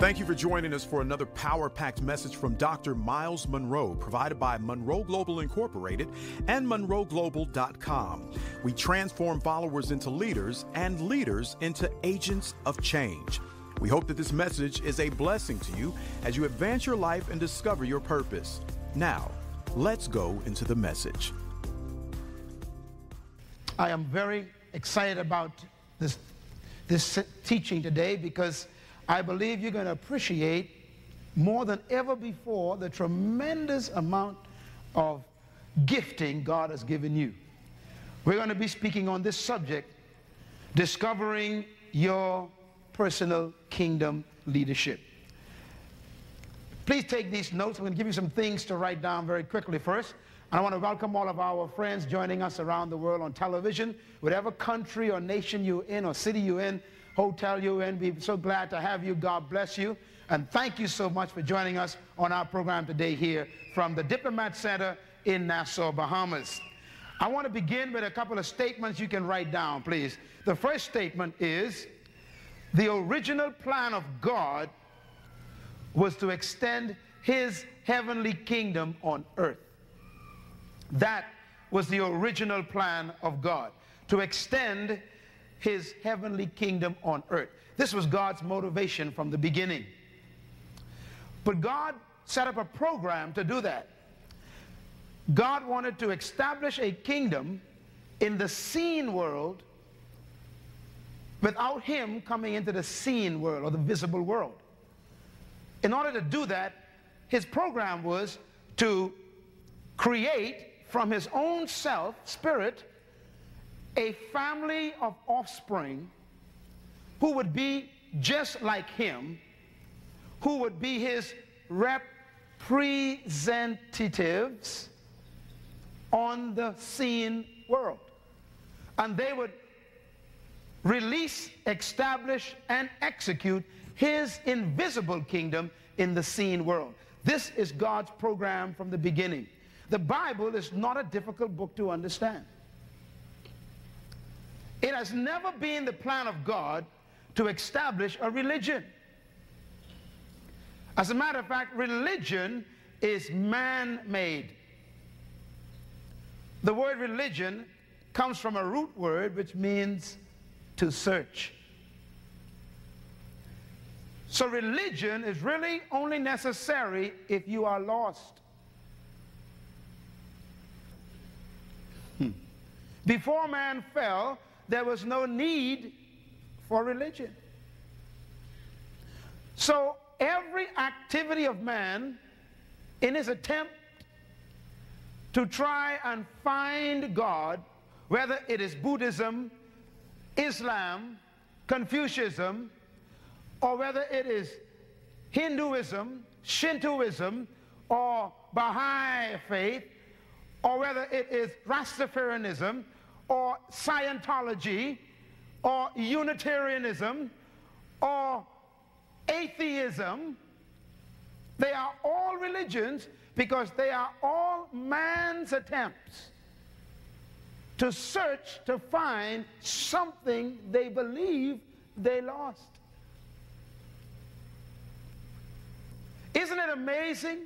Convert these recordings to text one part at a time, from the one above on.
Thank you for joining us for another power packed message from Dr. Myles Munroe, provided by Munroe Global Incorporated and MunroeGlobal.com. We transform followers into leaders and leaders into agents of change. We hope that this message is a blessing to you as you advance your life and discover your purpose. Now, let's go into the message. I am very excited about this, this teaching today because I believe you're going to appreciate more than ever before the tremendous amount of gifting God has given you. We're going to be speaking on this subject discovering your personal kingdom leadership. Please take these notes. I'm going to give you some things to write down very quickly first. And I want to welcome all of our friends joining us around the world on television, whatever country or nation you're in or city you're in hotel in. We're so glad to have you. God bless you. And thank you so much for joining us on our program today here from the Diplomat Center in Nassau, Bahamas. I want to begin with a couple of statements you can write down, please. The first statement is the original plan of God was to extend his heavenly kingdom on earth. That was the original plan of God, to extend his heavenly kingdom on earth. This was God's motivation from the beginning. But God set up a program to do that. God wanted to establish a kingdom in the seen world without him coming into the seen world or the visible world. In order to do that, his program was to create from his own self, spirit, a family of offspring who would be just like him, who would be his representatives on the seen world. And they would release, establish, and execute his invisible kingdom in the seen world. This is God's program from the beginning. The Bible is not a difficult book to understand. It has never been the plan of God to establish a religion. As a matter of fact, religion is man made. The word religion comes from a root word which means to search. So, religion is really only necessary if you are lost. Hmm. Before man fell, there was no need for religion. So every activity of man in his attempt to try and find God, whether it is Buddhism, Islam, Confucianism, or whether it is Hinduism, Shintoism, or Baha'i faith, or whether it is Rastafarianism, or Scientology or Unitarianism or atheism. They are all religions because they are all man's attempts to search to find something they believe they lost. Isn't it amazing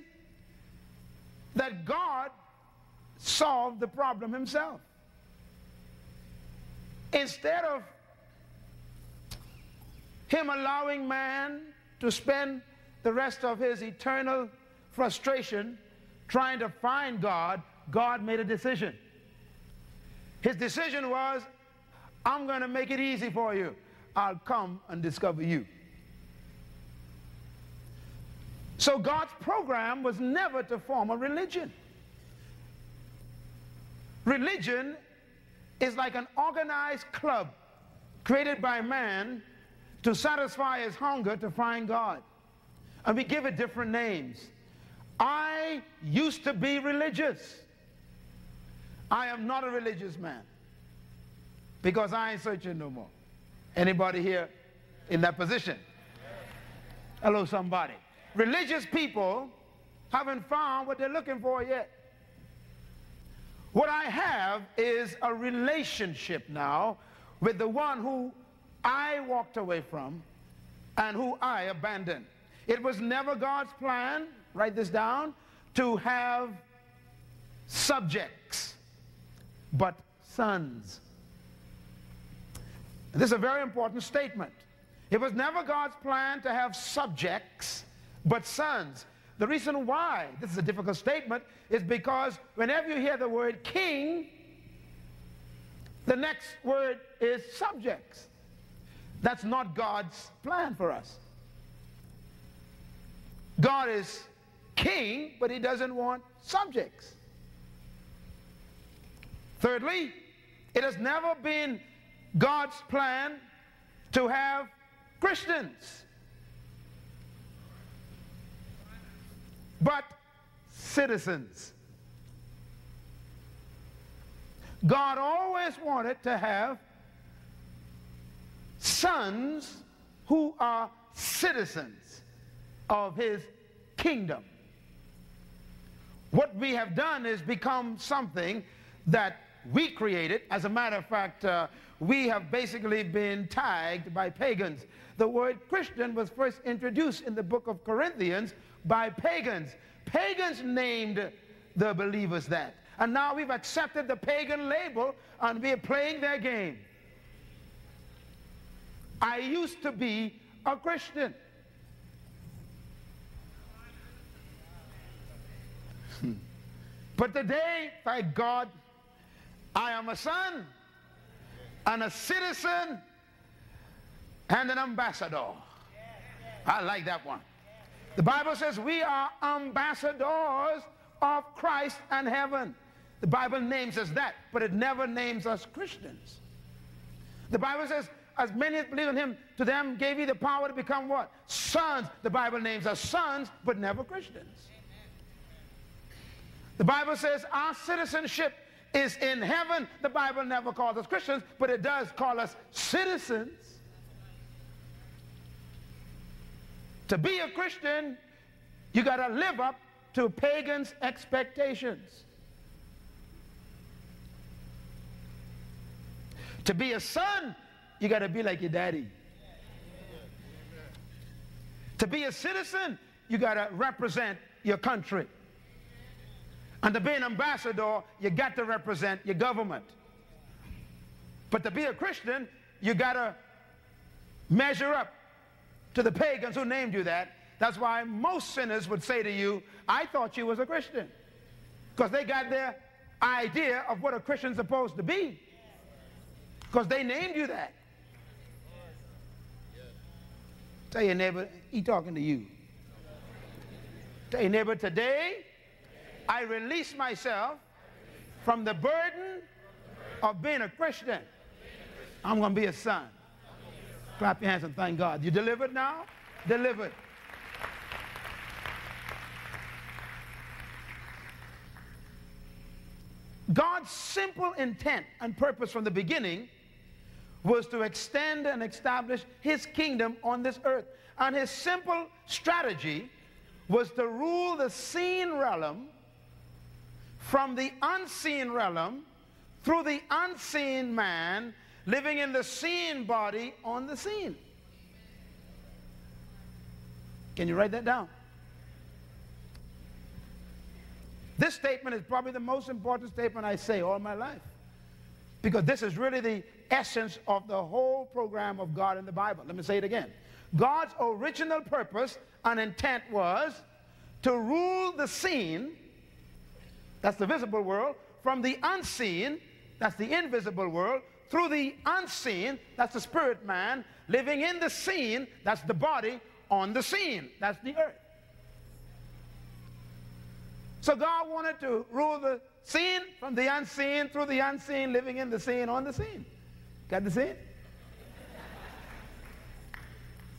that God solved the problem himself? Instead of him allowing man to spend the rest of his eternal frustration trying to find God, God made a decision. His decision was, I'm going to make it easy for you. I'll come and discover you. So God's program was never to form a religion. Religion is like an organized club created by man to satisfy his hunger to find God. And we give it different names. I used to be religious. I am not a religious man because I ain't searching no more. Anybody here in that position? Hello, somebody. Religious people haven't found what they're looking for yet. What I have is a relationship now with the one who I walked away from and who I abandoned. It was never God's plan, write this down, to have subjects, but sons. This is a very important statement. It was never God's plan to have subjects, but sons. The reason why this is a difficult statement is because whenever you hear the word king, the next word is subjects. That's not God's plan for us. God is king, but he doesn't want subjects. Thirdly, it has never been God's plan to have Christians, but citizens. God always wanted to have sons who are citizens of his kingdom. What we have done is become something that we created. As a matter of fact, uh, we have basically been tagged by pagans. The word Christian was first introduced in the book of Corinthians by pagans. Pagans named the believers that. And now we've accepted the pagan label and we're playing their game. I used to be a Christian. Hmm. but today, thank God, I am a son and a citizen and an ambassador. I like that one. The Bible says we are ambassadors of Christ and heaven. The Bible names us that, but it never names us Christians. The Bible says, as many as believe in him, to them gave he the power to become what? Sons. The Bible names us sons, but never Christians. The Bible says our citizenship is in heaven. The Bible never calls us Christians, but it does call us citizens. To be a Christian, you got to live up to pagans' expectations. To be a son, you got to be like your daddy. To be a citizen, you got to represent your country. And to be an ambassador, you got to represent your government. But to be a Christian, you got to measure up to the pagans who named you that. That's why most sinners would say to you, I thought you was a Christian. Because they got their idea of what a Christian's supposed to be. Because they named you that. Tell your neighbor, he talking to you. Tell your neighbor, today I release myself from the burden of being a Christian. I'm going to be a son. Clap your hands and thank God. You delivered now? Delivered. God's simple intent and purpose from the beginning was to extend and establish his kingdom on this earth. And his simple strategy was to rule the seen realm from the unseen realm through the unseen man living in the seen body on the scene. Can you write that down? This statement is probably the most important statement I say all my life. Because this is really the essence of the whole program of God in the Bible. Let me say it again. God's original purpose and intent was to rule the seen, that's the visible world, from the unseen, that's the invisible world, through the unseen, that's the spirit man, living in the seen, that's the body on the scene, that's the earth. So God wanted to rule the seen from the unseen, through the unseen, living in the seen, on the scene. Got the scene?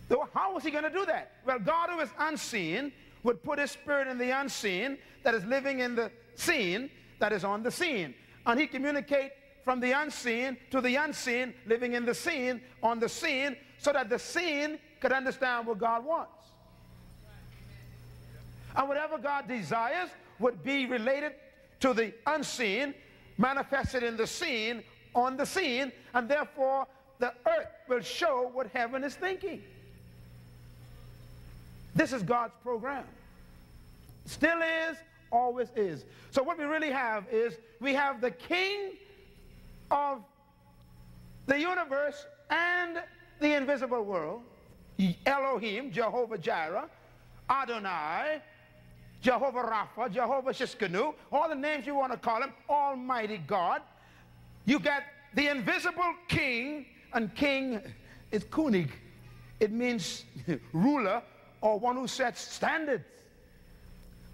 So how was he going to do that? Well, God who is unseen would put his spirit in the unseen that is living in the seen that is on the scene. And he communicate from the unseen to the unseen, living in the seen, on the seen, so that the seen could understand what God wants. And whatever God desires would be related to the unseen, manifested in the seen, on the scene, and therefore the earth will show what heaven is thinking. This is God's program. Still is, always is. So what we really have is we have the king of the universe and the invisible world, Elohim, Jehovah Jireh, Adonai, Jehovah Rapha, Jehovah Tsidkenu, all the names you want to call him, Almighty God. You get the invisible king, and king is Kunig. It means ruler or one who sets standards.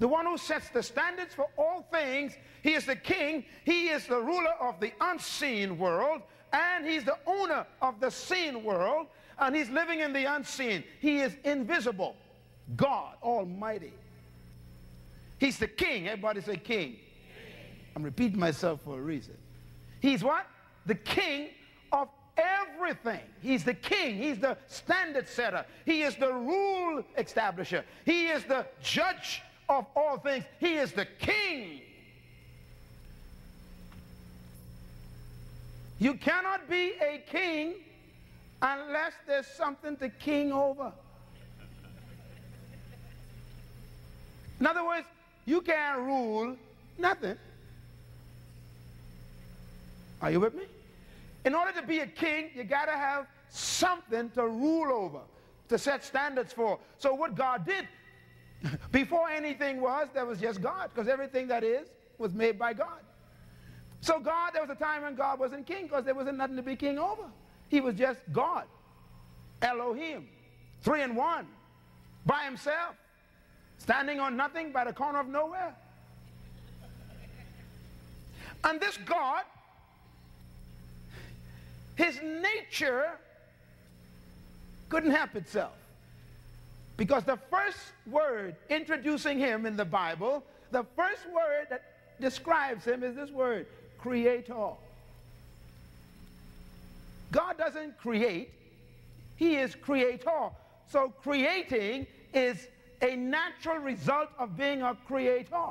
The one who sets the standards for all things. He is the king. He is the ruler of the unseen world. And he's the owner of the seen world. And he's living in the unseen. He is invisible. God Almighty. He's the king. Everybody say king. king. I'm repeating myself for a reason. He's what? The king of everything. He's the king. He's the standard setter. He is the rule establisher. He is the judge of all things. He is the king. You cannot be a king unless there's something to king over. In other words, you can't rule nothing. Are you with me? In order to be a king, you got to have something to rule over, to set standards for. So what God did, before anything was, there was just God, because everything that is was made by God. So God, there was a time when God wasn't king, because there wasn't nothing to be king over. He was just God, Elohim, three in one, by himself, standing on nothing by the corner of nowhere. And this God his nature couldn't help itself. Because the first word introducing him in the Bible, the first word that describes him is this word, creator. God doesn't create, he is creator. So creating is a natural result of being a creator.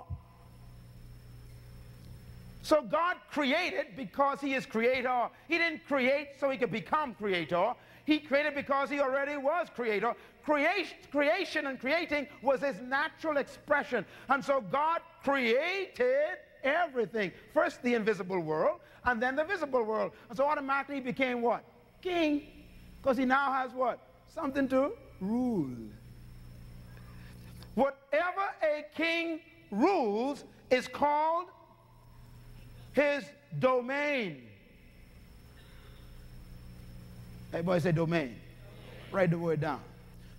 So God created because he is creator. He didn't create so he could become creator. He created because he already was creator. Creation, creation and creating was his natural expression. And so God created everything. First the invisible world and then the visible world. And so automatically he became what? King. Because he now has what? Something to rule. Whatever a king rules is called his domain. Everybody say domain. Write the word down.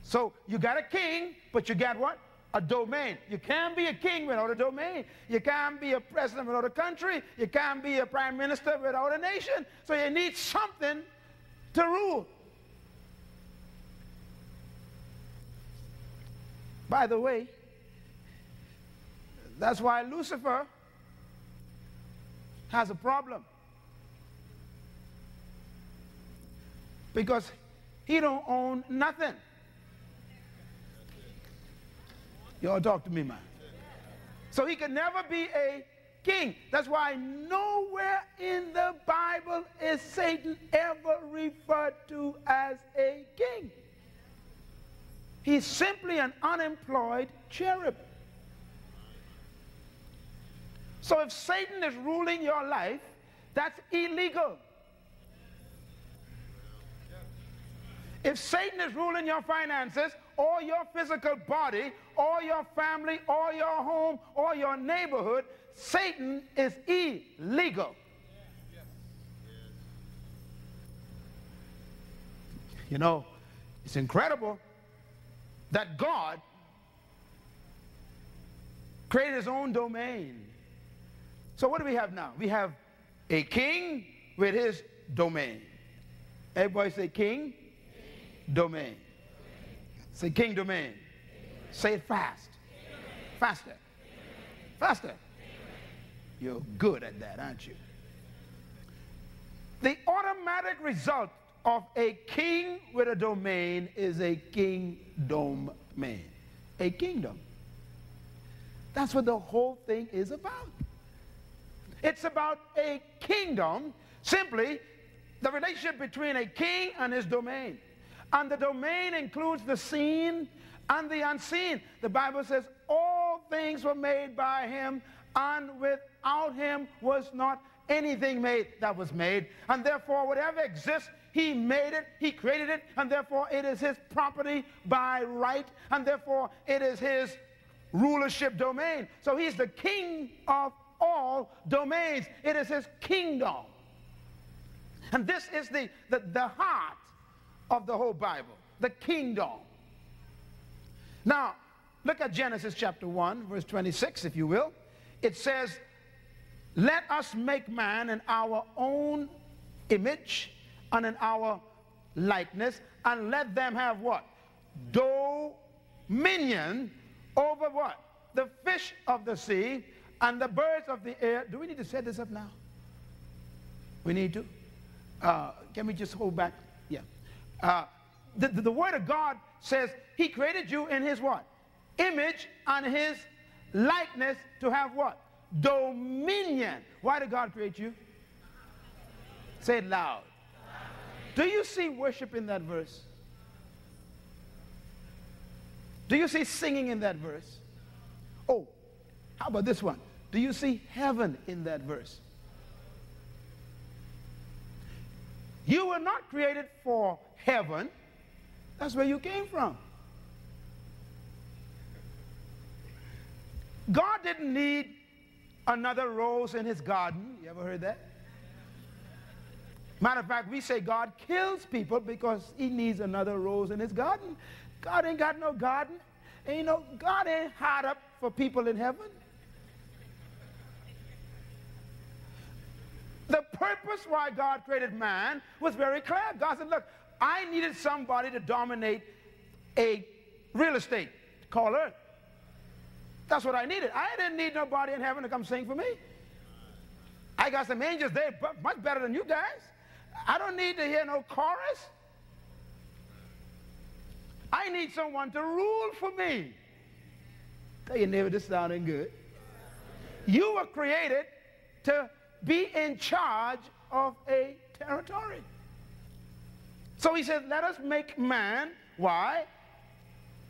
So you got a king, but you got what? A domain. You can't be a king without a domain. You can't be a president without a country. You can't be a prime minister without a nation. So you need something to rule. By the way, that's why Lucifer has a problem. Because he don't own nothing. Y'all talk to me, man. So he can never be a king. That's why nowhere in the Bible is Satan ever referred to as a king. He's simply an unemployed cherub. So if Satan is ruling your life, that's illegal. If Satan is ruling your finances, or your physical body, or your family, or your home, or your neighborhood, Satan is illegal. You know, it's incredible that God created his own domain. So what do we have now? We have a king with his domain. Everybody say king. Domain. Say king domain. Say it fast. Faster. Faster. You're good at that, aren't you? The automatic result of a king with a domain is a kingdom man. A kingdom. That's what the whole thing is about. It's about a kingdom, simply the relationship between a king and his domain. And the domain includes the seen and the unseen. The Bible says, All things were made by him, and without him was not anything made that was made. And therefore, whatever exists, he made it, he created it, and therefore it is his property by right, and therefore it is his rulership domain. So he's the king of all domains. It is his kingdom. And this is the, the, the heart of the whole Bible, the kingdom. Now, look at Genesis chapter 1, verse 26, if you will. It says, Let us make man in our own image and in our likeness, and let them have what? Dominion over what? The fish of the sea and the birds of the air. Do we need to set this up now? We need to. Uh, can we just hold back? Uh, the, the, the word of God says he created you in his what? Image and his likeness to have what? Dominion. Why did God create you? Say it loud. Do you see worship in that verse? Do you see singing in that verse? Oh, how about this one? Do you see heaven in that verse? You were not created for heaven. That's where you came from. God didn't need another rose in his garden. You ever heard that? Matter of fact, we say God kills people because he needs another rose in his garden. God ain't got no garden. And you know, God ain't hard up for people in heaven. The purpose why God created man was very clear. God said, look, I needed somebody to dominate a real estate called earth. That's what I needed. I didn't need nobody in heaven to come sing for me. I got some angels there much better than you guys. I don't need to hear no chorus. I need someone to rule for me. Tell your neighbor this sounding good. You were created to be in charge of a territory. So he said, let us make man. Why?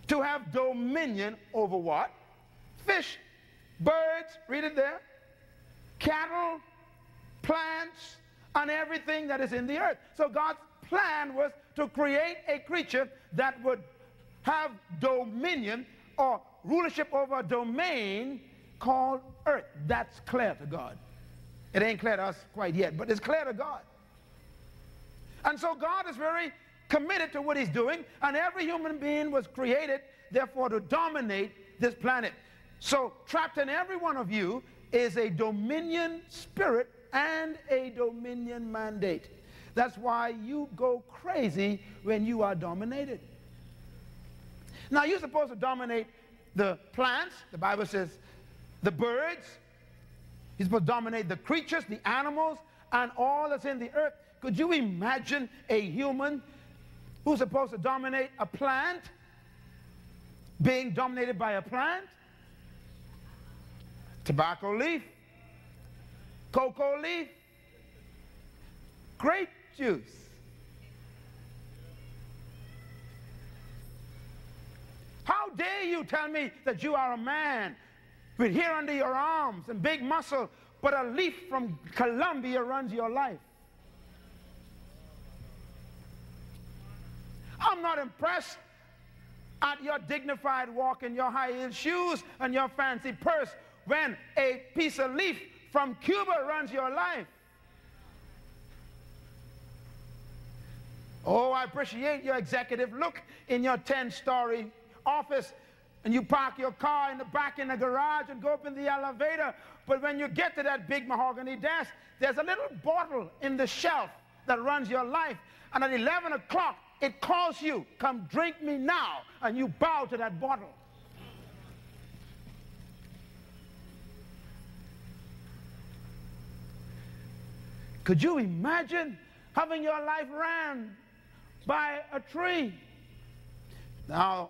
To have dominion over what? Fish, birds, read it there, cattle, plants, and everything that is in the earth. So God's plan was to create a creature that would have dominion or rulership over a domain called earth. That's clear to God. It ain't clear to us quite yet, but it's clear to God. And so God is very committed to what he's doing, and every human being was created, therefore, to dominate this planet. So trapped in every one of you is a dominion spirit and a dominion mandate. That's why you go crazy when you are dominated. Now, you're supposed to dominate the plants. The Bible says the birds. You're supposed to dominate the creatures, the animals, and all that's in the earth. Could you imagine a human who's supposed to dominate a plant being dominated by a plant? Tobacco leaf cocoa leaf, grape juice. How dare you tell me that you are a man with hair under your arms and big muscle, but a leaf from Colombia runs your life? I'm not impressed at your dignified walk in your high heel shoes and your fancy purse when a piece of leaf from Cuba runs your life. Oh, I appreciate your executive look in your 10 story office and you park your car in the back in the garage and go up in the elevator. But when you get to that big mahogany desk, there's a little bottle in the shelf that runs your life. And at 11 o'clock, it calls you, come drink me now. And you bow to that bottle. Could you imagine having your life ran by a tree? Now,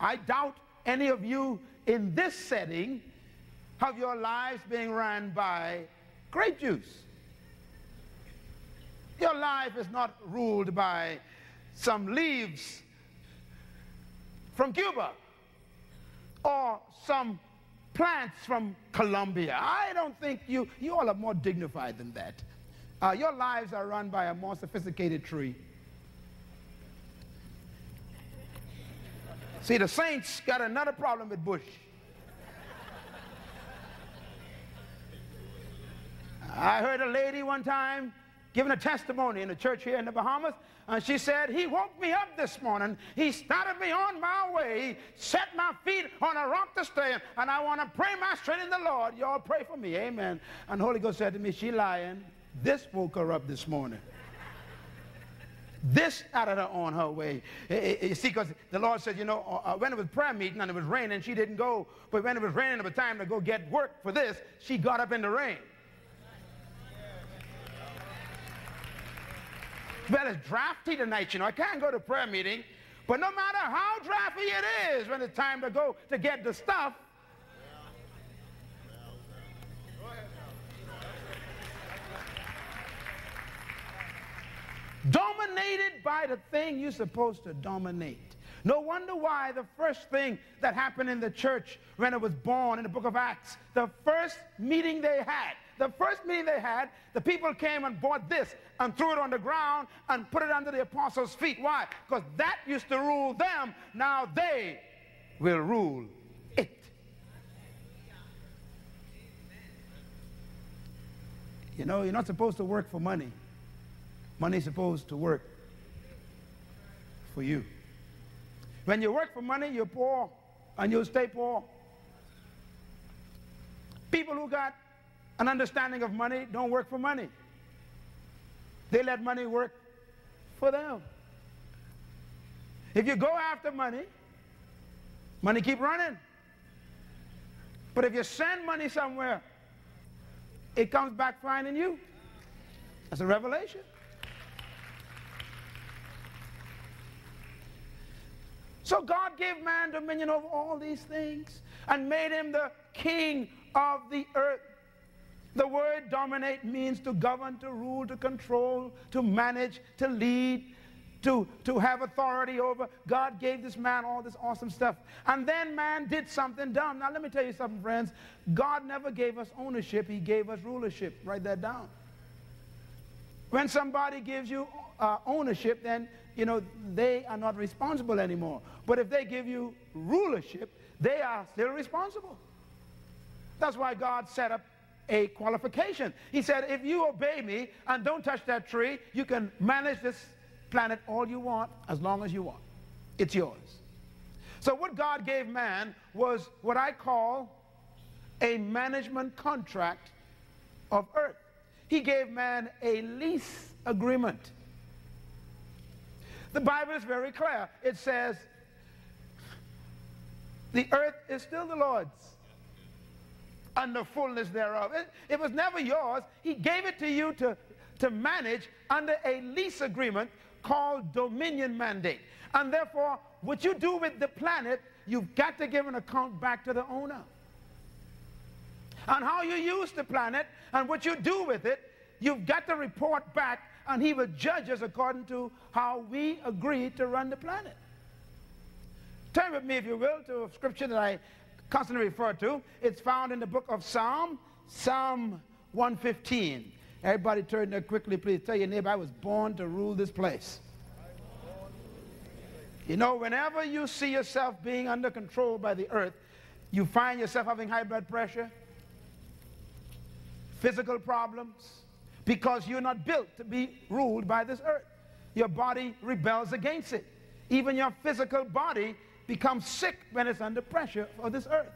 I doubt any of you in this setting have your lives being run by grape juice. Your life is not ruled by some leaves from Cuba or some plants from Colombia. I don't think you, you all are more dignified than that. Uh, your lives are run by a more sophisticated tree. See, the saints got another problem with Bush. I heard a lady one time giving a testimony in a church here in the Bahamas, and she said, He woke me up this morning. He started me on my way. He set my feet on a rock to stand, and I want to pray my strength in the Lord. Y'all pray for me. Amen. And Holy Ghost said to me, She lying. This woke her up this morning. This out of her on her way. You see, because the Lord said, you know, uh, uh, when it was prayer meeting and it was raining, she didn't go. But when it was raining, it was time to go get work for this, she got up in the rain. Well, it's drafty tonight, you know. I can't go to prayer meeting. But no matter how drafty it is when it's time to go to get the stuff, dominated by the thing you're supposed to dominate. No wonder why the first thing that happened in the church when it was born in the book of Acts, the first meeting they had, the first meeting they had, the people came and bought this and threw it on the ground and put it under the apostles' feet. Why? Because that used to rule them. Now they will rule it. You know, you're not supposed to work for money. Money's supposed to work for you. When you work for money, you're poor and you'll stay poor. People who got an understanding of money don't work for money. They let money work for them. If you go after money, money keep running. But if you send money somewhere, it comes back finding you. That's a revelation. So God gave man dominion over all these things and made him the king of the earth. The word dominate means to govern, to rule, to control, to manage, to lead, to, to have authority over. God gave this man all this awesome stuff. And then man did something dumb. Now, let me tell you something, friends. God never gave us ownership, He gave us rulership. Write that down. When somebody gives you uh, ownership, then you know, they are not responsible anymore. But if they give you rulership, they are still responsible. That's why God set up a qualification. He said, if you obey me and don't touch that tree, you can manage this planet all you want as long as you want. It's yours. So what God gave man was what I call a management contract of earth. He gave man a lease agreement. The Bible is very clear. It says, the earth is still the Lord's and the fullness thereof. It, it, was never yours. He gave it to you to, to manage under a lease agreement called dominion mandate. And therefore, what you do with the planet, you've got to give an account back to the owner. And how you use the planet and what you do with it, you've got to report back and he will judge us according to how we agree to run the planet. Turn with me, if you will, to a scripture that I constantly refer to. It's found in the book of Psalm, Psalm 115. Everybody turn there quickly, please. Tell your neighbor, I was born to rule this place. You know, whenever you see yourself being under control by the earth, you find yourself having high blood pressure, physical problems, because you're not built to be ruled by this earth. Your body rebels against it. Even your physical body becomes sick when it's under pressure of this earth.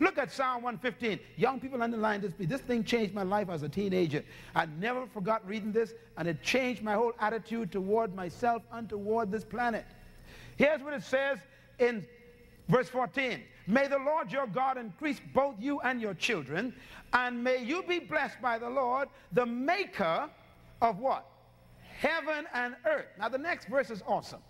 Look at Psalm 115. Young people underline this. This thing changed my life as a teenager. I never forgot reading this, and it changed my whole attitude toward myself and toward this planet. Here's what it says in verse 14. May the Lord your God increase both you and your children, and may you be blessed by the Lord, the maker of what? Heaven and earth. Now, the next verse is awesome.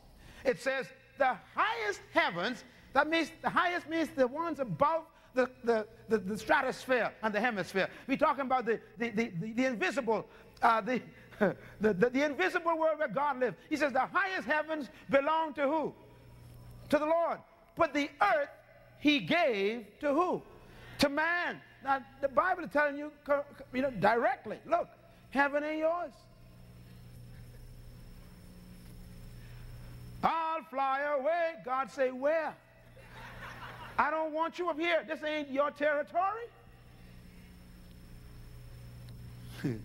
It says, the highest heavens, that means the highest means the ones above the, the, the, the stratosphere and the hemisphere. We're talking about the, the, the, the, the invisible, uh, the, the, the, the invisible world where God lives. He says the highest heavens belong to who? To the Lord. But the earth he gave to who? To man. Now, the Bible is telling you, you know, directly, look, heaven ain't yours. I'll fly away. God say, where? I don't want you up here. This ain't your territory. Let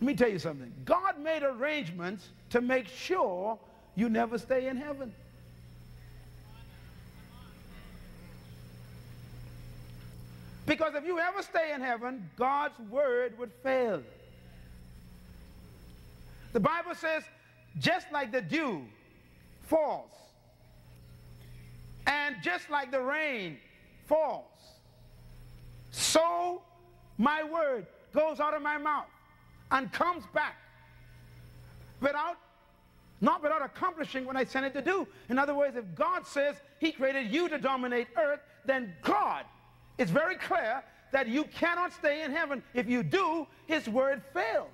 me tell you something. God made arrangements to make sure you never stay in heaven. Because if you ever stay in heaven, God's word would fail. The Bible says, just like the dew falls, and just like the rain falls, so my word goes out of my mouth and comes back without not without accomplishing what I sent it to do. In other words, if God says he created you to dominate earth, then God it's very clear that you cannot stay in heaven. If you do, his word failed.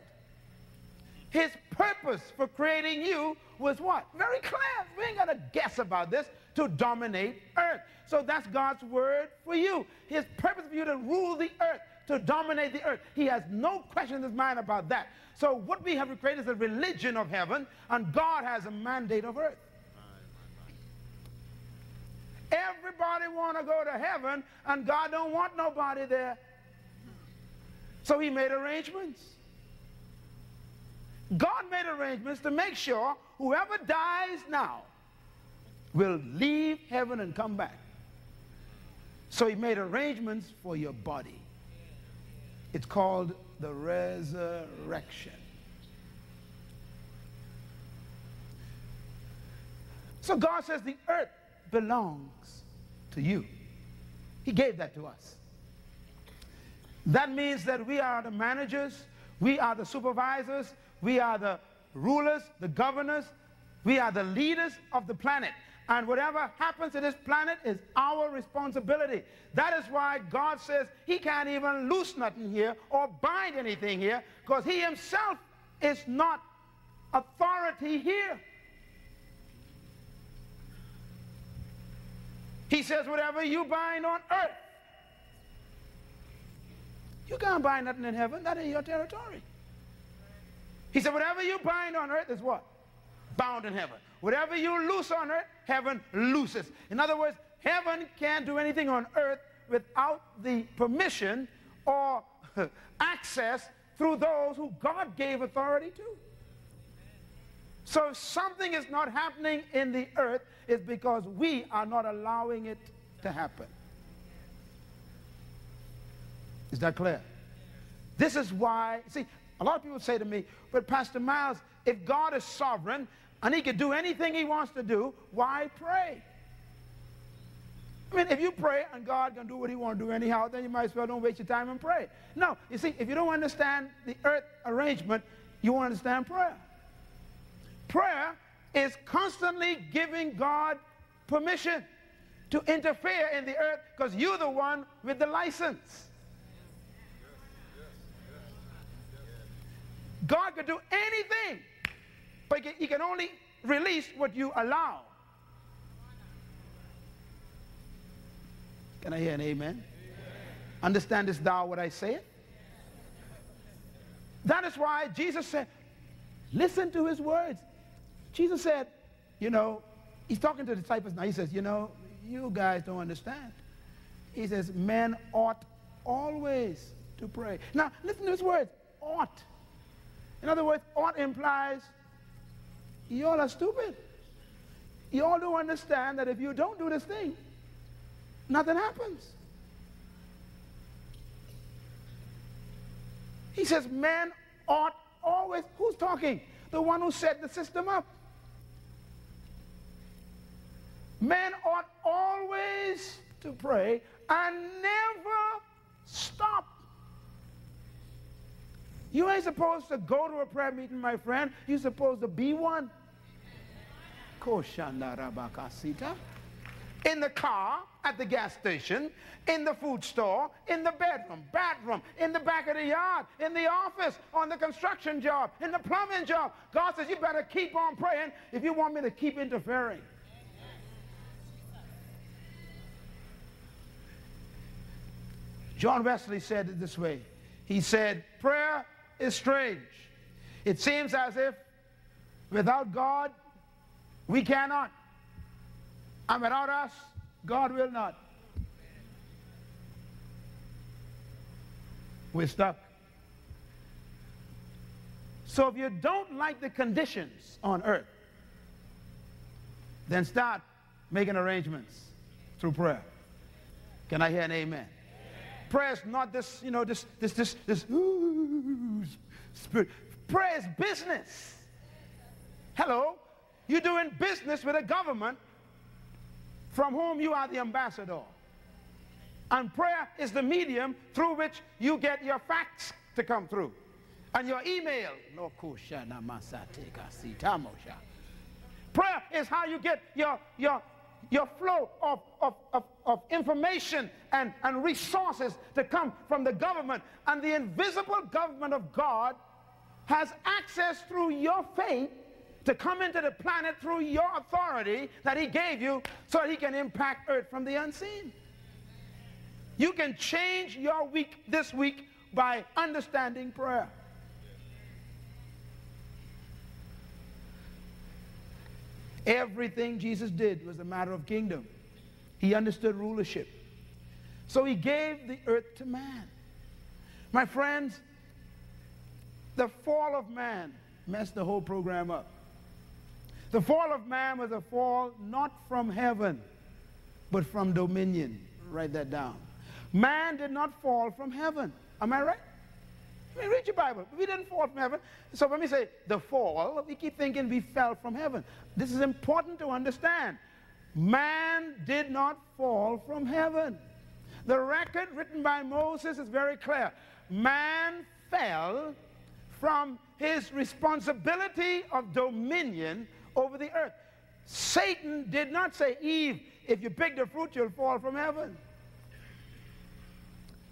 His purpose for creating you was what? Very clear. We ain't got to guess about this to dominate earth. So that's God's word for you. His purpose for you to rule the earth, to dominate the earth. He has no question in his mind about that. So what we have created is a religion of heaven, and God has a mandate of earth. Everybody want to go to heaven, and God don't want nobody there. So he made arrangements. God made arrangements to make sure whoever dies now will leave heaven and come back. So he made arrangements for your body. It's called the resurrection. So God says the earth belongs to you. He gave that to us. That means that we are the managers, we are the supervisors, we are the rulers, the governors, we are the leaders of the planet. And whatever happens to this planet is our responsibility. That is why God says he can't even loose nothing here or bind anything here because he himself is not authority here. He says, whatever you bind on earth, you can't bind nothing in heaven. That ain't your territory. He said, whatever you bind on earth is what? Bound in heaven. Whatever you loose on earth, heaven looses. In other words, heaven can't do anything on earth without the permission or access through those who God gave authority to. So if something is not happening in the earth, it's because we are not allowing it to happen. Is that clear? This is why, see, a lot of people say to me, but Pastor Myles, if God is sovereign and he can do anything he wants to do, why pray? I mean, if you pray and God can do what he wants to do anyhow, then you might as well don't waste your time and pray. No, you see, if you don't understand the earth arrangement, you won't understand prayer. Prayer is constantly giving God permission to interfere in the earth because you're the one with the license. God can do anything, but he can only release what you allow. Can I hear an amen? amen. Understandest thou what I say? That is why Jesus said, listen to his words. Jesus said, you know, he's talking to the disciples now. He says, you know, you guys don't understand. He says, men ought always to pray. Now, listen to his words, ought. In other words, ought implies you all are stupid. You all don't understand that if you don't do this thing, nothing happens. He says, men ought always, who's talking? The one who set the system up. Men ought always to pray and never stop. You ain't supposed to go to a prayer meeting, my friend. You're supposed to be one. in the car, at the gas station, in the food store, in the bedroom, bathroom, in the back of the yard, in the office, on the construction job, in the plumbing job. God says, you better keep on praying if you want me to keep interfering. John Wesley said it this way. He said, prayer is strange. It seems as if without God, we cannot. And without us, God will not. We're stuck. So if you don't like the conditions on earth, then start making arrangements through prayer. Can I hear an amen? Prayer is not this, you know, this, this, this, this, ooh, spirit. Prayer is business. Hello? You're doing business with a government from whom you are the ambassador. And prayer is the medium through which you get your facts to come through. And your email. Prayer is how you get your, your, your flow of, of, of, of information and, and resources to come from the government. And the invisible government of God has access through your faith to come into the planet through your authority that he gave you so he can impact earth from the unseen. You can change your week this week by understanding prayer. Everything Jesus did was a matter of kingdom. He understood rulership. So he gave the earth to man. My friends, the fall of man messed the whole program up. The fall of man was a fall not from heaven, but from dominion. Write that down. Man did not fall from heaven. Am I right? I mean, read your Bible. We didn't fall from heaven. So when we say the fall, we keep thinking we fell from heaven. This is important to understand. Man did not fall from heaven. The record written by Moses is very clear. Man fell from his responsibility of dominion over the earth. Satan did not say, Eve, if you pick the fruit, you'll fall from heaven.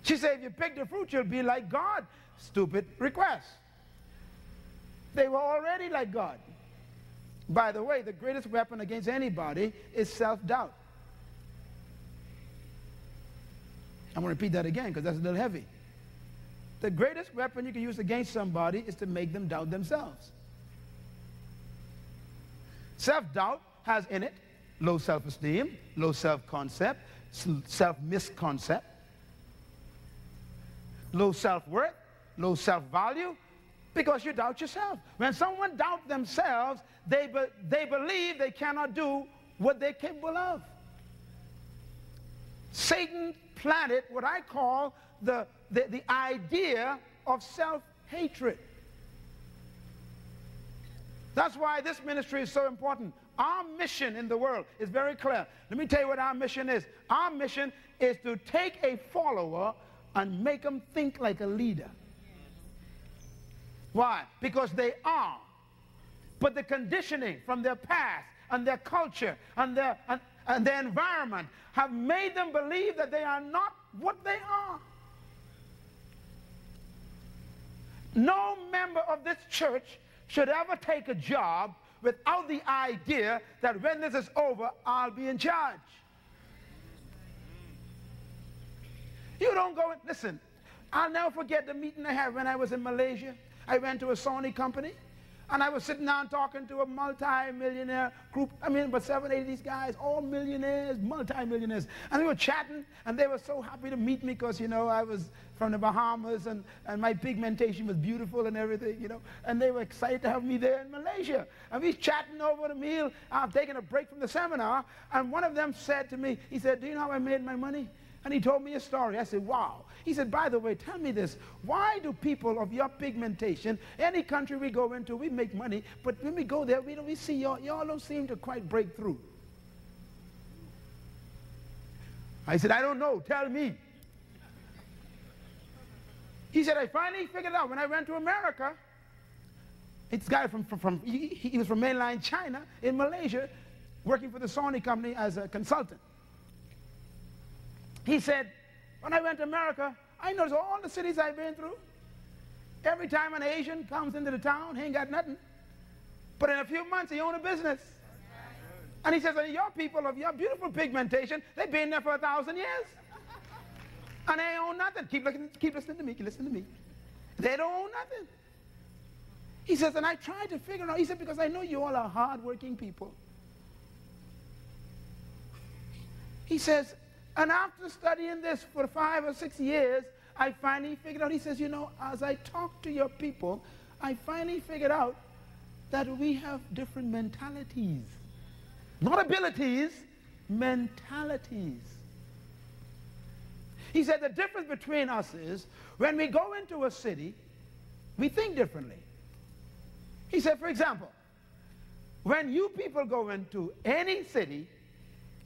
She said, if you pick the fruit, you'll be like God. Stupid request. They were already like God. By the way, the greatest weapon against anybody is self doubt. I'm going to repeat that again because that's a little heavy. The greatest weapon you can use against somebody is to make them doubt themselves. Self doubt has in it low self esteem, low self concept, self misconcept, low self worth, low self value, because you doubt yourself. When someone doubts themselves, they, be, they believe they cannot do what they're capable of. Satan planted what I call the, the, the idea of self hatred. That's why this ministry is so important. Our mission in the world is very clear. Let me tell you what our mission is. Our mission is to take a follower and make them think like a leader. Why? Because they are. But the conditioning from their past and their culture and their, and, and their environment have made them believe that they are not what they are. No member of this church should ever take a job without the idea that when this is over, I'll be in charge. You don't go, and listen, I'll never forget the meeting I had when I was in Malaysia. I went to a Sony company. And I was sitting down talking to a multi-millionaire group. I mean, but seven, eight of these guys, all millionaires, multi-millionaires. And we were chatting, and they were so happy to meet me because, you know, I was from the Bahamas, and, and my pigmentation was beautiful and everything, you know. And they were excited to have me there in Malaysia. And we chatting over the meal. I'm taking a break from the seminar, and one of them said to me, he said, do you know how I made my money? And he told me a story. I said, wow. He said, by the way, tell me this. Why do people of your pigmentation, any country we go into, we make money, but when we go there, we, don't, we see y'all, y'all don't seem to quite break through. I said, I don't know. Tell me. He said, I finally figured out when I went to America. It's guy from, from, from he, he was from mainland China in Malaysia, working for the Sony company as a consultant. He said, when I went to America, I noticed all the cities I've been through. Every time an Asian comes into the town, he ain't got nothing. But in a few months, he own a business. And he says, and your people of your beautiful pigmentation, they've been there for a thousand years. And they own nothing. Keep, looking, keep listening to me. Keep listening to me. They don't own nothing. He says, and I tried to figure out. He said, because I know you all are hardworking people. He says, and after studying this for five or six years, I finally figured out, he says, you know, as I talk to your people, I finally figured out that we have different mentalities. Not abilities, mentalities. He said the difference between us is when we go into a city, we think differently. He said, for example, when you people go into any city,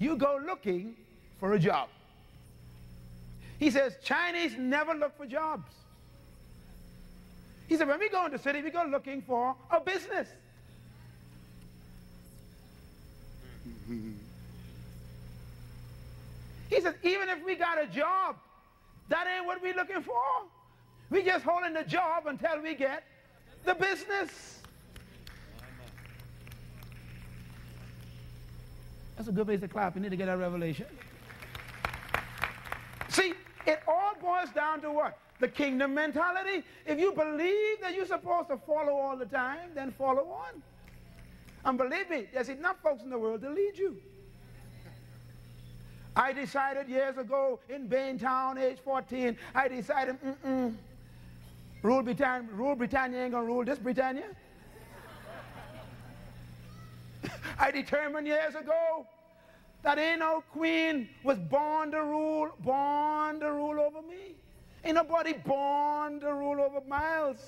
you go looking for a job. He says, Chinese never look for jobs. He said, when we go into the city, we go looking for a business. He says, even if we got a job, that ain't what we're looking for. We just holding the job until we get the business. That's a good place to clap. You need to get that revelation. See, it all boils down to what? The kingdom mentality. If you believe that you're supposed to follow all the time, then follow on. And believe me, there's enough folks in the world to lead you. I decided years ago in Baintown, age 14, I decided, mm-mm, rule Britannia, rule Britannia ain't gonna rule this Britannia. I determined years ago that ain't no queen was born to rule, born to rule over me. Ain't nobody born to rule over Myles.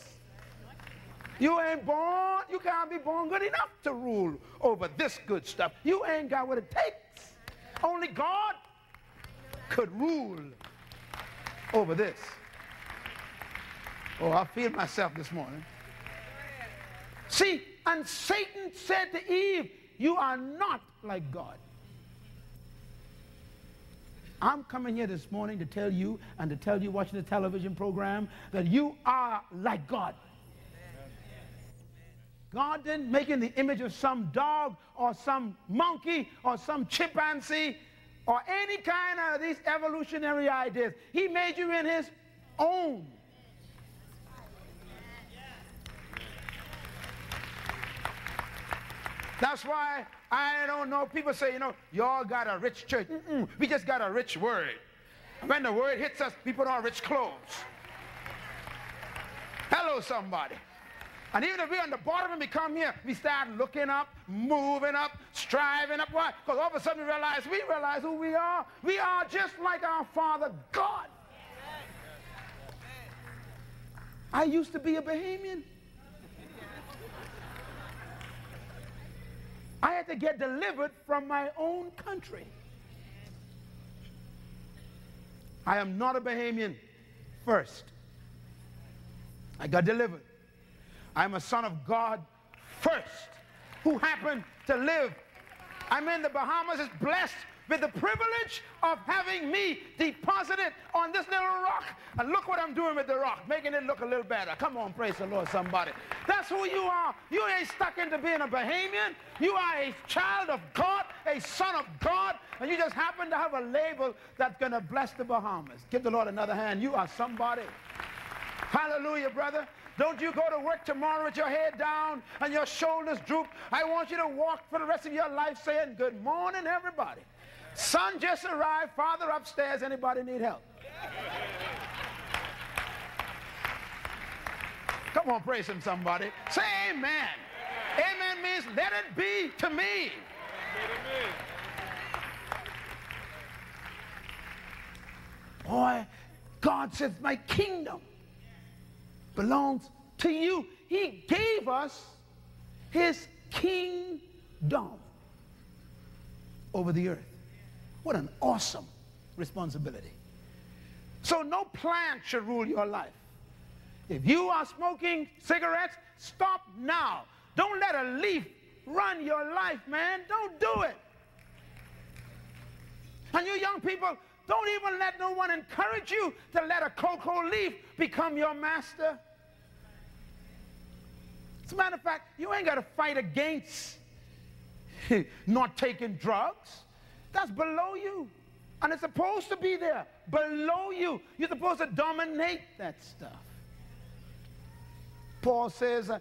You ain't born, you can't be born good enough to rule over this good stuff. You ain't got what it takes. Only God could rule over this. Oh, I feel myself this morning. See, and Satan said to Eve, You are not like God. I'm coming here this morning to tell you and to tell you watching the television program that you are like God. God didn't make in the image of some dog or some monkey or some chimpanzee or any kind of these evolutionary ideas. He made you in his own. That's why I don't know. People say, you know, y'all got a rich church. Mm -mm. We just got a rich word. When the word hits us, we put on rich clothes. Hello, somebody. And even if we're on the bottom and we come here, we start looking up, moving up, striving up. Why? Because all of a sudden we realize, we realize who we are. We are just like our Father God. I used to be a Bahamian. I had to get delivered from my own country. I am not a Bahamian first. I got delivered. I'm a son of God first, who happened to live. I'm in the Bahamas, It's blessed with the privilege of having me deposited on this little rock. And look what I'm doing with the rock, making it look a little better. Come on, praise the Lord, somebody. That's who you are. You ain't stuck into being a Bahamian. You are a child of God, a son of God, and you just happen to have a label that's going to bless the Bahamas. Give the Lord another hand. You are somebody. Hallelujah, brother. Don't you go to work tomorrow with your head down and your shoulders droop. I want you to walk for the rest of your life saying, Good morning, everybody. Son just arrived, father upstairs. Anybody need help? Come on, praise him, somebody. Say amen. Amen means let it be to me. Boy, God says, My kingdom belongs to you. He gave us his kingdom over the earth. What an awesome responsibility. So no plant should rule your life. If you are smoking cigarettes, stop now. Don't let a leaf run your life, man. Don't do it. And you young people, don't even let no one encourage you to let a cocoa leaf become your master. As a matter of fact, you ain't got to fight against not taking drugs. That's below you. And it's supposed to be there, below you. You're supposed to dominate that stuff. Paul says, uh,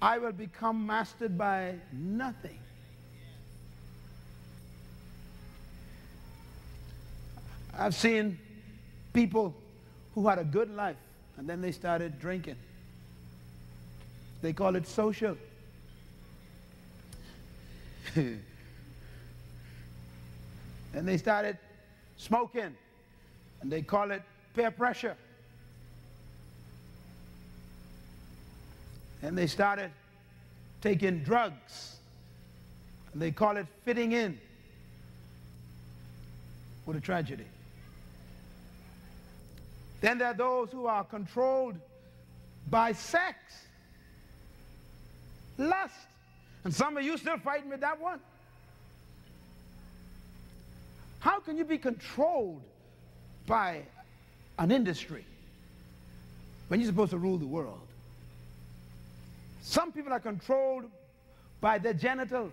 I will become mastered by nothing. I've seen people who had a good life and then they started drinking. They call it social. and they started smoking and they call it peer pressure. And they started taking drugs and they call it fitting in. What a tragedy. Then there are those who are controlled by sex, lust. And some of you still fighting with that one. How can you be controlled by an industry when you're supposed to rule the world? Some people are controlled by their genitals.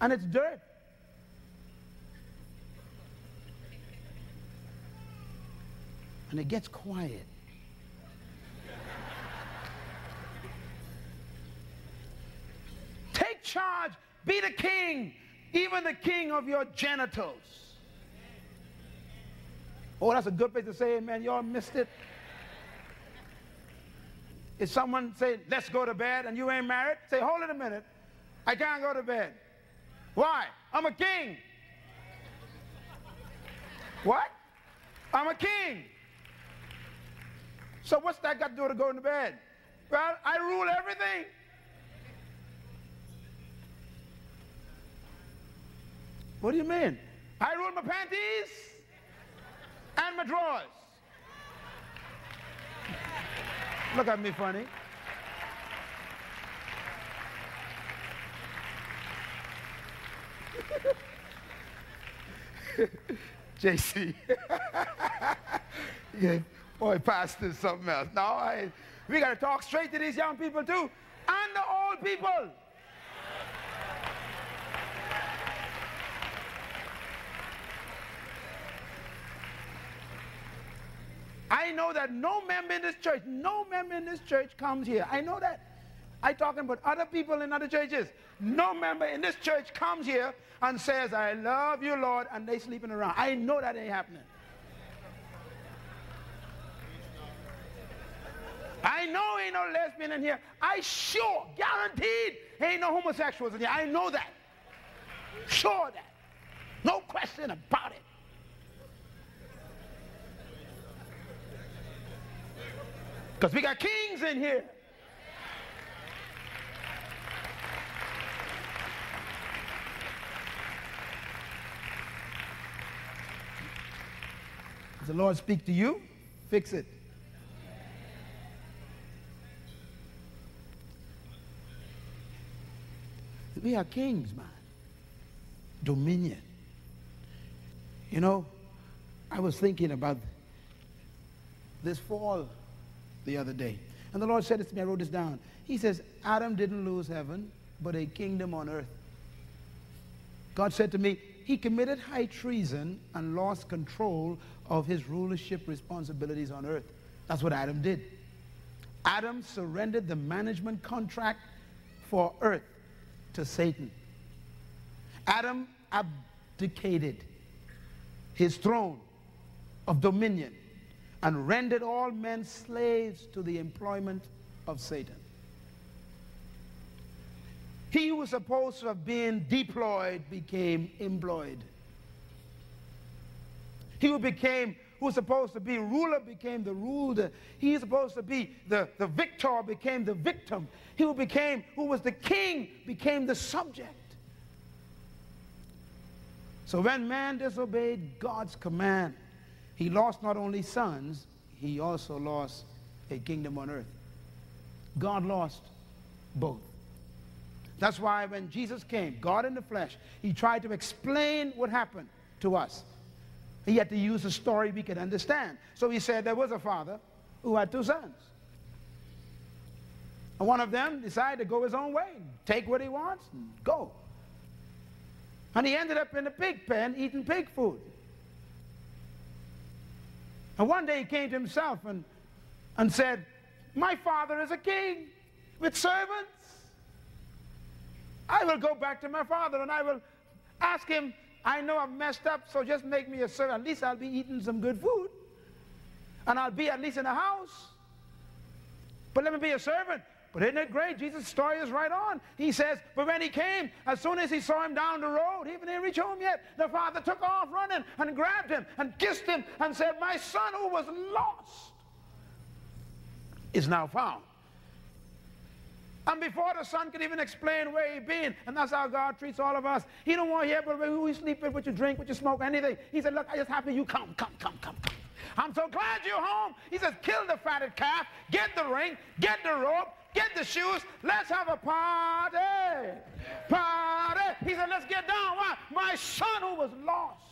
And it's dirt. and it gets quiet. Take charge, be the king, even the king of your genitals. Oh, that's a good place to say amen. Y'all missed it. If someone say, let's go to bed, and you ain't married, say, hold it a minute. I can't go to bed. Why? I'm a king. What? I'm a king. So what's that got to do to go to bed? Well, I rule everything. What do you mean? I rule my panties and my drawers. Look at me funny. JC. yeah. Boy, pastor something else. Now I, we got to talk straight to these young people too, and the old people. I know that no member in this church, no member in this church comes here. I know that. I talking about other people in other churches. No member in this church comes here and says, I love you, Lord, and they sleeping around. I know that ain't happening. I know ain't no lesbian in here. I sure, guaranteed, ain't no homosexuals in here. I know that. Sure that. No question about it. Because we got kings in here. Does the Lord speak to you? Fix it. We are kings, man. Dominion. You know, I was thinking about this fall the other day. And the Lord said this to me, I wrote this down. He says, Adam didn't lose heaven, but a kingdom on earth. God said to me, he committed high treason and lost control of his rulership responsibilities on earth. That's what Adam did. Adam surrendered the management contract for earth to Satan. Adam abdicated his throne of dominion and rendered all men slaves to the employment of Satan. He who was supposed to have been deployed became employed. He who became who was supposed to be ruler became the ruler. He was supposed to be the, the victor became the victim. He who became, who was the king became the subject. So when man disobeyed God's command, he lost not only sons, he also lost a kingdom on earth. God lost both. That's why when Jesus came, God in the flesh, he tried to explain what happened. to us. He had to use a story we could understand. So he said there was a father who had two sons. And one of them decided to go his own way, take what he wants, and go. And he ended up in a pig pen eating pig food. And one day he came to himself and, and said, My father is a king with servants. I will go back to my father and I will ask him, I know I've messed up, so just make me a servant. At least I'll be eating some good food. And I'll be at least in a house. But let me be a servant. But isn't it great? Jesus' story is right on. He says, but when he came, as soon as he saw him down the road, he didn't reach home yet, the father took off running and grabbed him and kissed him and said, my son who was lost is now found. And before the son could even explain where he'd been, and that's how God treats all of us. He don't want to hear about who you sleep with, what you drink, what you smoke, anything. He said, look, I just happy you come, come, come, come, come. I'm so glad you're home. He says, kill the fatted calf, get the ring, get the rope, get the shoes, let's have a party. Party. He said, let's get down. Why? My son who was lost.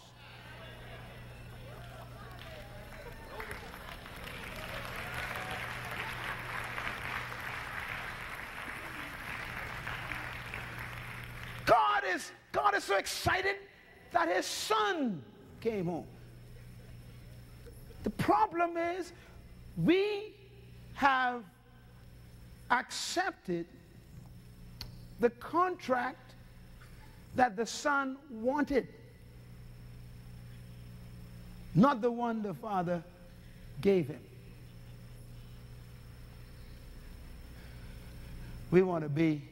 God is, God is so excited that his son came home. The problem is we have accepted the contract that the son wanted, not the one the father gave him. We want to be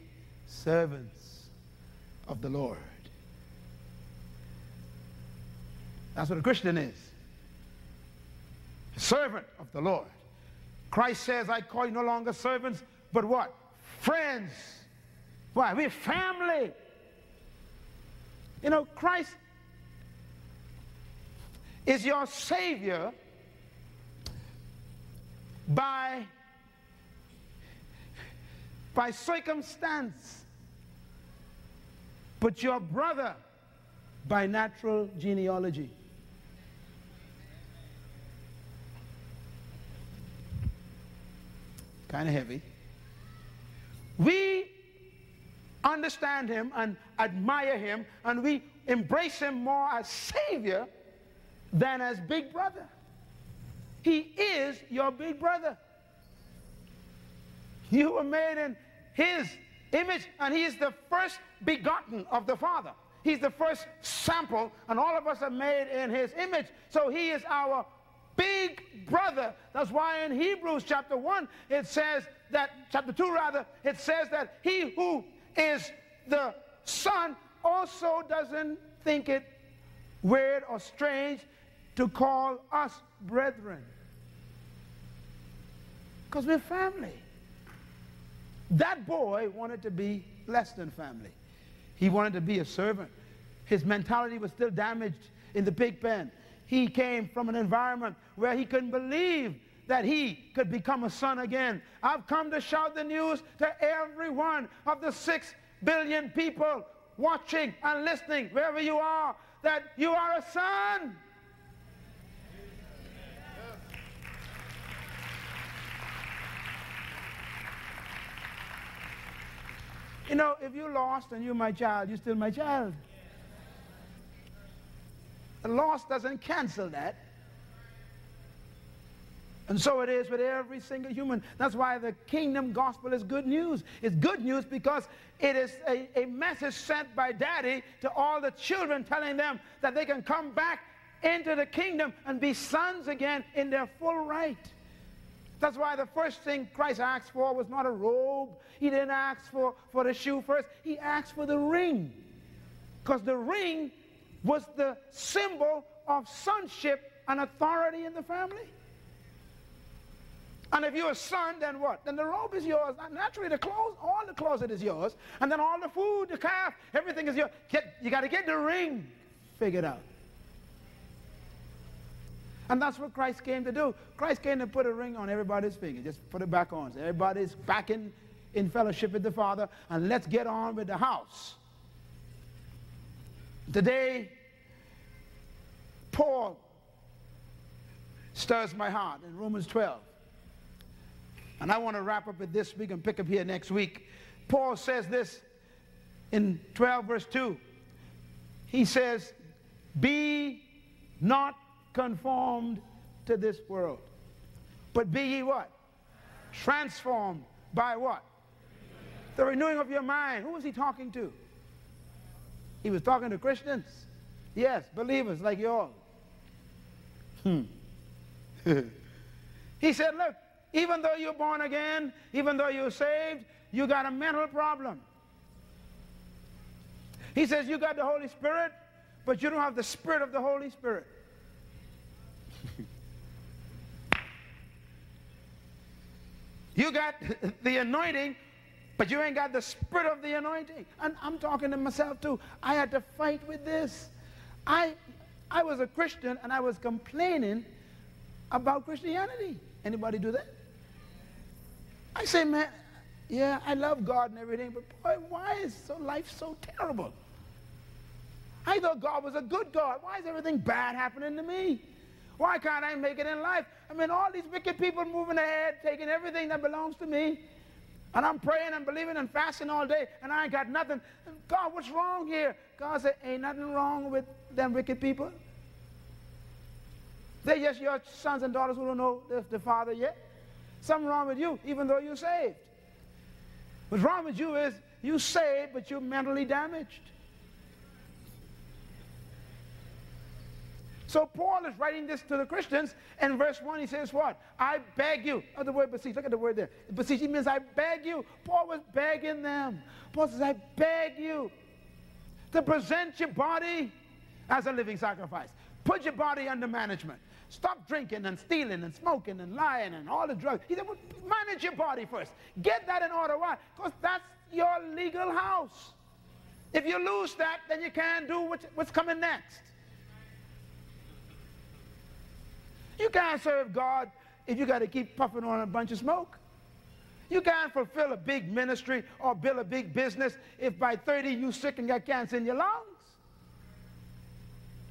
servants of the Lord. That's what a Christian is. A servant of the Lord. Christ says, I call you no longer servants, but what? Friends. Why? We're family. You know, Christ is your Savior by, by circumstance but your brother by natural genealogy. Kind of heavy. We understand him and admire him, and we embrace him more as Savior than as big brother. He is your big brother. You were made in his image, and he is the first begotten of the Father. He's the first sample, and all of us are made in his image. So he is our big brother. That's why in Hebrews chapter 1, it says that, chapter 2 rather, it says that he who is the son also doesn't think it weird or strange to call us brethren. Because we're family. That boy wanted to be less than family. He wanted to be a servant. His mentality was still damaged in the pig pen. He came from an environment where he couldn't believe that he could become a son again. I've come to shout the news to every one of the six billion people watching and listening, wherever you are, that you are a son. You know, if you're lost and you're my child, you're still my child. The loss doesn't cancel that. And so it is with every single human. That's why the kingdom gospel is good news. It's good news because it is a, a message sent by daddy to all the children telling them that they can come back into the kingdom and be sons again in their full right. That's why the first thing Christ asked for was not a robe. He didn't ask for, for the shoe first. He asked for the ring. Because the ring was the symbol of sonship and authority in the family. And if you're a son, then what? Then the robe is yours. Naturally, the clothes, all the closet is yours. And then all the food, the calf, everything is yours. Get, you got to get the ring figured out. And that's what Christ came to do. Christ came to put a ring on everybody's finger. Just put it back on. So everybody's back in, in fellowship with the Father, and let's get on with the house. Today, Paul stirs my heart in Romans 12. And I want to wrap up with this. We can pick up here next week. Paul says this in 12, verse 2. He says, Be not conformed to this world, but be ye what? Transformed by what? The renewing of your mind. Who is he talking to? He was talking to Christians. Yes, believers like you all. Hmm. he said, Look, even though you're born again, even though you're saved, you got a mental problem. He says, You got the Holy Spirit, but you don't have the Spirit of the Holy Spirit. you got the anointing, but you ain't got the spirit of the anointing. And I'm talking to myself too. I had to fight with this. I, I was a Christian and I was complaining about Christianity. Anybody do that? I say, man, yeah, I love God and everything, but boy, why is so, life so terrible? I thought God was a good God. Why is everything bad happening to me? Why can't I make it in life? I mean, all these wicked people moving ahead, taking everything that belongs to me. And I'm praying and believing and fasting all day, and I ain't got nothing. God, what's wrong here? God said, Ain't nothing wrong with them wicked people. They're just your sons and daughters who don't know the, the Father yet. Something wrong with you, even though you're saved. What's wrong with you is you saved, but you're mentally damaged. So Paul is writing this to the Christians. and verse 1, he says, What? I beg you. Other word beseech. Look at the word there. Beseech, he means I beg you. Paul was begging them. Paul says, I beg you to present your body as a living sacrifice. Put your body under management. Stop drinking and stealing and smoking and lying and all the drugs. He said, well, manage your body first. Get that in order. Why? Because that's your legal house. If you lose that, then you can't do what's coming next. You can't serve God if you got to keep puffing on a bunch of smoke. You can't fulfill a big ministry or build a big business if by 30 you sick and got cancer in your lungs.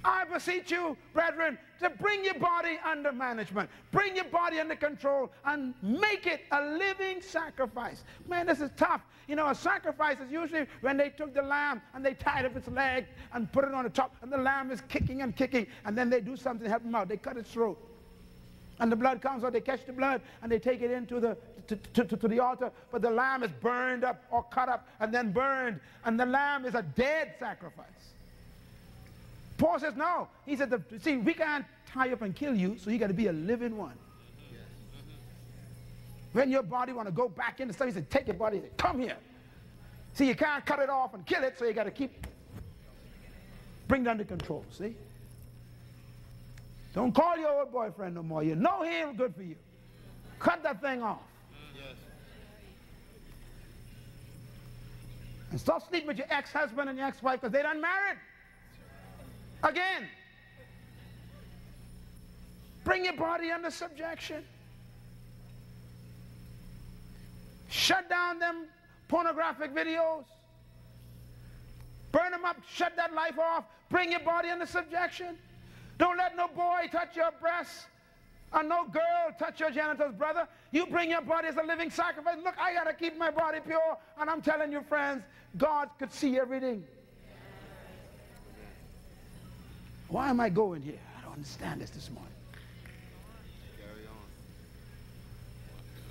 I beseech you, brethren, to bring your body under management, bring your body under control, and make it a living sacrifice. Man, this is tough. You know, a sacrifice is usually when they took the lamb and they tied up its leg and put it on the top, and the lamb is kicking and kicking, and then they do something to help him out. They cut its throat. And the blood comes out, they catch the blood, and they take it into the, to, to, to, the altar. But the lamb is burned up or cut up and then burned. And the lamb is a dead sacrifice. Paul says, no. He said, see, we can't tie up and kill you, so you got to be a living one. When your body want to go back into stuff, he said, take your body, come here. See, you can't cut it off and kill it, so you got to keep, bring it under control, see? Don't call your old boyfriend no more. You know he ain't good for you. Cut that thing off. Yes. And stop sleeping with your ex-husband and your ex-wife because they done married. Again. Bring your body under subjection. Shut down them pornographic videos. Burn them up. Shut that life off. Bring your body under subjection. Don't let no boy touch your breasts or no girl touch your genitals, brother. You bring your body as a living sacrifice. Look, I got to keep my body pure. And I'm telling you, friends, God could see everything. Why am I going here? I don't understand this this morning.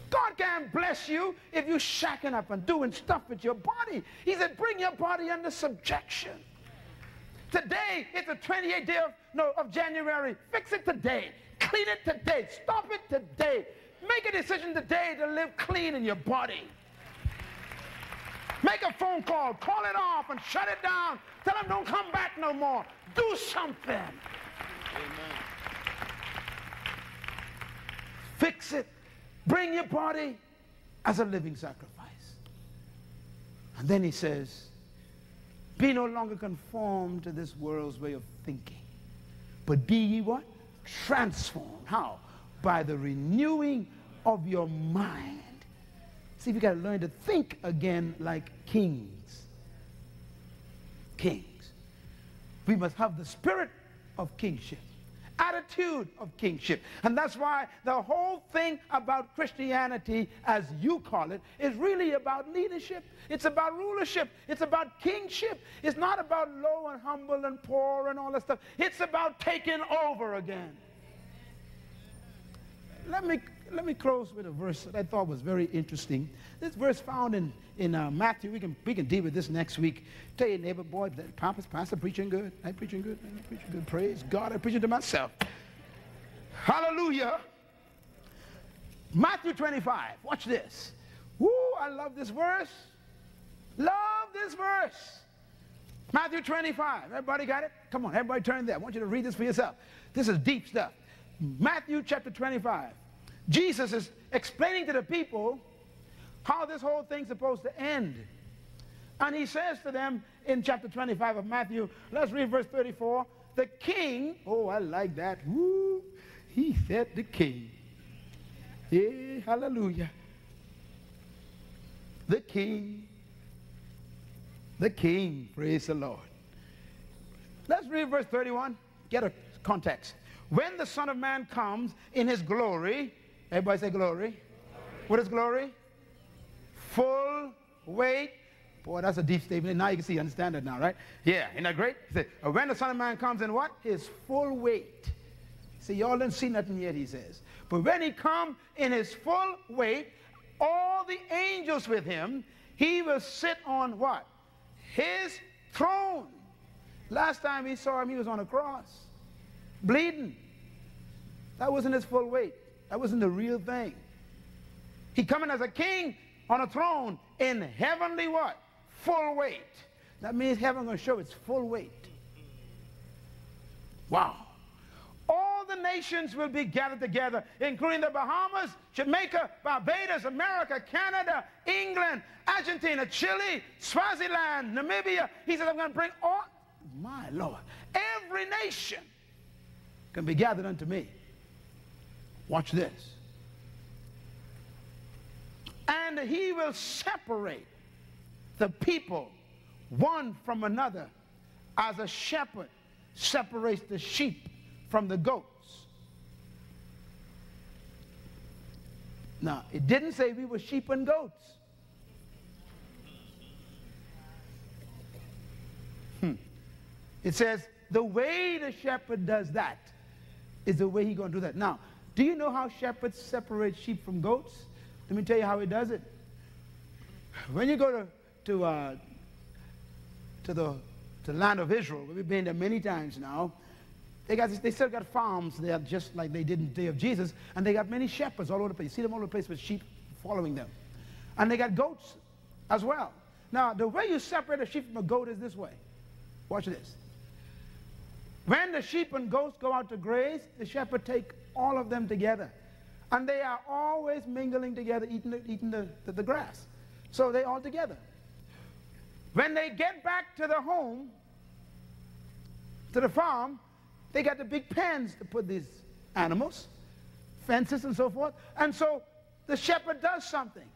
God can't bless you if you're shacking up and doing stuff with your body. He said, bring your body under subjection. Today is the 28th day of, no, of January. Fix it today. Clean it today. Stop it today. Make a decision today to live clean in your body. Make a phone call. Call it off and shut it down. Tell them don't come back no more. Do something. Amen. Fix it. Bring your body as a living sacrifice. And then he says, be no longer conformed to this world's way of thinking, but be ye what? Transformed. How? By the renewing of your mind. See, we got to learn to think again like kings. Kings. We must have the spirit of kingship. Attitude of kingship. And that's why the whole thing about Christianity, as you call it, is really about leadership. It's about rulership. It's about kingship. It's not about low and humble and poor and all that stuff. It's about taking over again. Let me, let me close with a verse that I thought was very interesting. This verse found in, in uh, Matthew. We can, we can deal with this next week. Tell your neighbor, boy, that Papa's pastor preaching good. I preaching good. I preaching good. Praise God. I preaching to myself. Hallelujah. Matthew 25. Watch this. Woo, I love this verse. Love this verse. Matthew 25. Everybody got it? Come on, everybody turn there. I want you to read this for yourself. This is deep stuff. Matthew chapter 25. Jesus is explaining to the people how this whole thing's supposed to end. And he says to them in chapter 25 of Matthew, let's read verse 34. The king, oh, I like that. Woo, he said the king. Yeah, hallelujah. The king. The king, praise the Lord. Let's read verse 31. Get a context. When the Son of Man comes in his glory, everybody say glory. glory. What is glory? Full weight. Boy, that's a deep statement. Now you can see, understand it now, right? Yeah, isn't that great? He said, uh, when the Son of Man comes in what? His full weight. See, y'all didn't see nothing yet, he says. But when he come in his full weight, all the angels with him, he will sit on what? His throne. Last time we saw him, he was on a cross, bleeding. That wasn't his full weight. That wasn't the real thing. He coming as a king on a throne in heavenly what? Full weight. That means heaven going to show its full weight. Wow. All the nations will be gathered together, including the Bahamas, Jamaica, Barbados, America, Canada, England, Argentina, Chile, Swaziland, Namibia. He said, I'm going to bring all, my Lord, every nation can be gathered unto me. Watch this. And he will separate the people one from another as a shepherd separates the sheep from the goats. Now, it didn't say we were sheep and goats. Hmm. It says the way the shepherd does that is the way he's going to do that. Now, do you know how shepherds separate sheep from goats? Let me tell you how he does it. When you go to, to, uh, to the to land of Israel, we've been there many times now, they, got, they still got farms there just like they did in the day of Jesus, and they got many shepherds all over the place. You see them all over the place with sheep following them. And they got goats as well. Now, the way you separate a sheep from a goat is this way. Watch this. When the sheep and goats go out to graze, the shepherd take all of them together. And they are always mingling together, eating the, eating the, the, the grass. So they all together. When they get back to the home, to the farm, they got the big pens to put these animals, fences and so forth. And so the shepherd does something.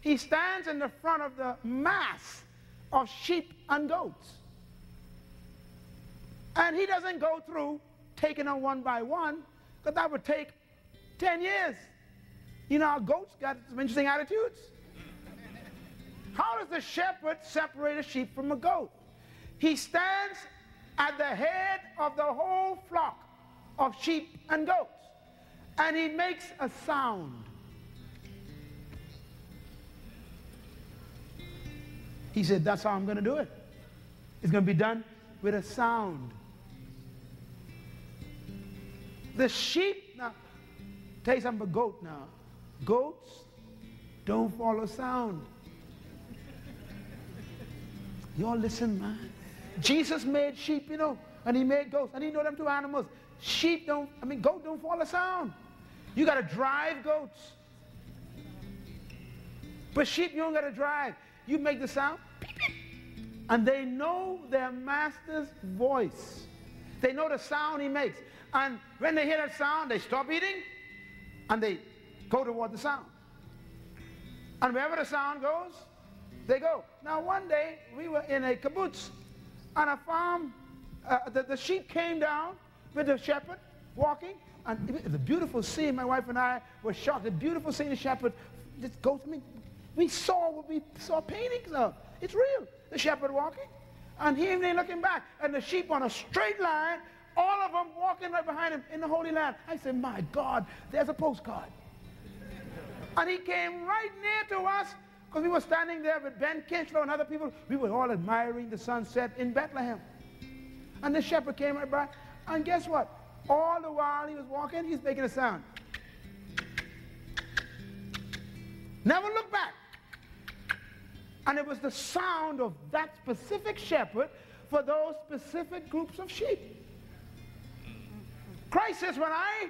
He stands in the front of the mass of sheep and goats. And he doesn't go through taking them one by one, because that would take 10 years. You know, our goats got some interesting attitudes. How does the shepherd separate a sheep from a goat? He stands at the head of the whole flock of sheep and goats, and he makes a sound. He said, That's how I'm going to do it. It's going to be done with a sound. The sheep, now, tell you something about goat now. Goats don't follow sound. Y'all listen, man. Jesus made sheep, you know, and he made goats, and he know them two animals. Sheep don't, I mean, goat don't follow sound. You got to drive goats. But sheep, you don't got to drive. You make the sound, and they know their master's voice. They know the sound he makes. And when they hear that sound, they stop eating and they go toward the sound. And wherever the sound goes, they go. Now, one day we were in a kibbutz on a farm. Uh, the, the sheep came down with the shepherd, walking, and was a beautiful scene. My wife and I were shocked. The beautiful scene. The shepherd just goes. I mean, we saw what we saw paintings of. It's real. The shepherd walking, and he looking back, and the sheep on a straight line. All of them walking right behind him in the Holy Land. I said, My God, there's a postcard. And he came right near to us because we were standing there with Ben Kinchlow and other people. We were all admiring the sunset in Bethlehem. And the shepherd came right by. And guess what? All the while he was walking, he's making a sound. Never look back. And it was the sound of that specific shepherd for those specific groups of sheep. Christ says, when I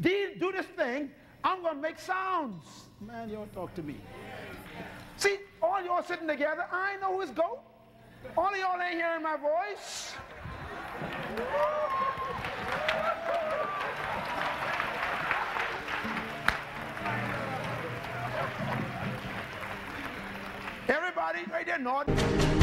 do this thing, I'm going to make sounds. Man, you don't talk to me. See, all y'all sitting together, I know who's goat. All y'all ain't hearing my voice. Everybody right there, nodding.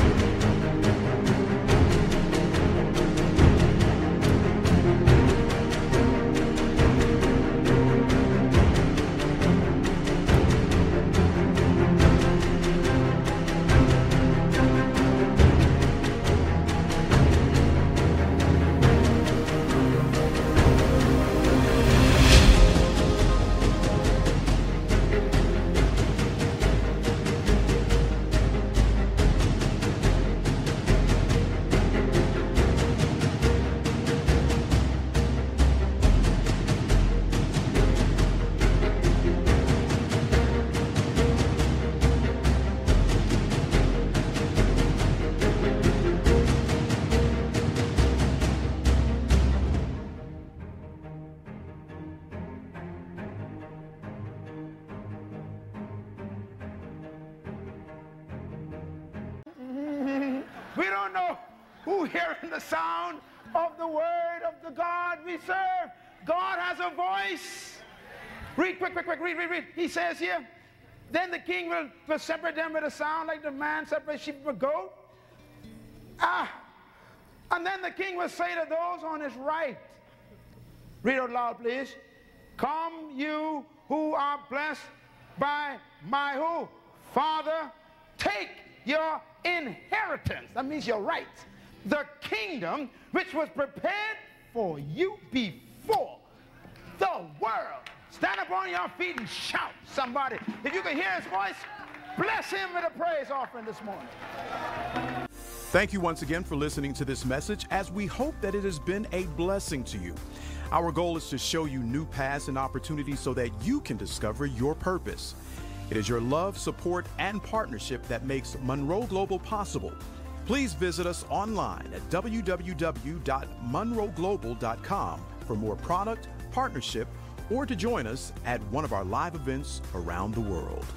Serve. God has a voice. Read quick, quick, quick, read, read, read. He says here, then the king will, will separate them with a sound like the man separates sheep from a goat. Ah, and then the king will say to those on his right, read out loud, please. Come, you who are blessed by my who? Father, take your inheritance. That means your right. The kingdom which was prepared for you before the world. Stand up on your feet and shout, somebody. If you can hear his voice, bless him with a praise offering this morning. Thank you once again for listening to this message as we hope that it has been a blessing to you. Our goal is to show you new paths and opportunities so that you can discover your purpose. It is your love, support, and partnership that makes Munroe Global possible. Please visit us online at www.munroeglobal.com for more product, partnership, or to join us at one of our live events around the world.